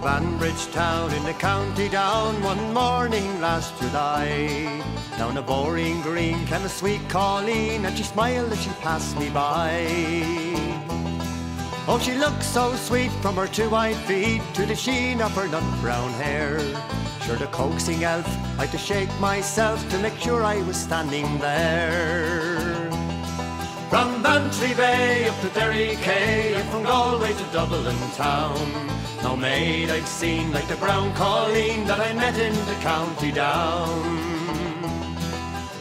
Bridge town in the county down one morning last July. Down a boreen green came a sweet Colleen and she smiled as she passed me by. Oh, she looked so sweet from her two white feet to the sheen of her nut brown hair. Sure, the coaxing elf, I had to shake myself to make sure I was standing there. From Bantry Bay up to Derry Quay and from Galway to Dublin town. No maid I've seen like the brown Colleen that I met in the county down.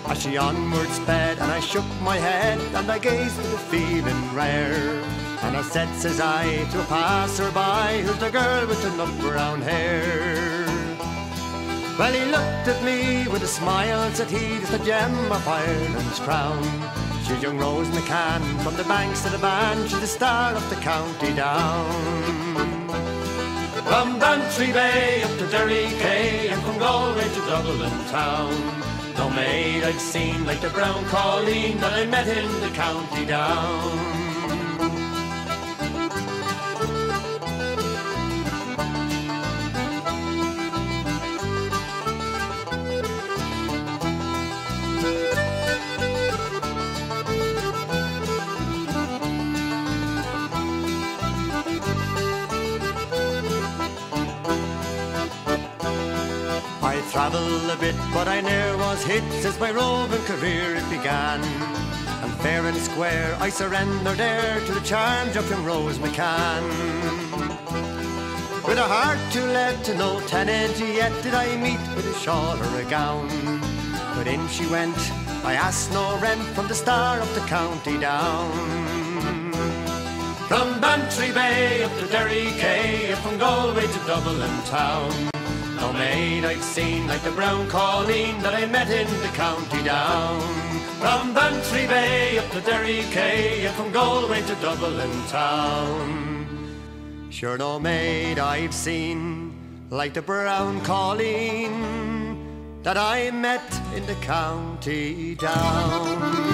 As she onward sped and I shook my head and I gazed with a feeling rare. And I said, says I, to a passer-by, who's the girl with the nut brown hair? Well, he looked at me with a smile, said he, "It's the gem of Ireland's crown. She's young Rose McCann from the banks of the Bann, she's the star of the county down. From Bantry Bay up to Derry Quay and from Galway to Dublin town. No maid I've seen like the brown Colleen that I met in the county down. Travel a bit, but I ne'er was hit since my roving career it began. And fair and square, I surrender there to the charms of Rose McCann. With a heart to let to no tenage yet did I meet with a shawl or a gown. But in she went, I asked no rent from the star of the county down. From Bantry Bay up to Derry and from Galway to Dublin town. No maid I've seen like the brown Colleen that I met in the county down. From Bantry Bay up to Derry Quay and from Galway to Dublin town. Sure no maid I've seen like the brown Colleen that I met in the county down.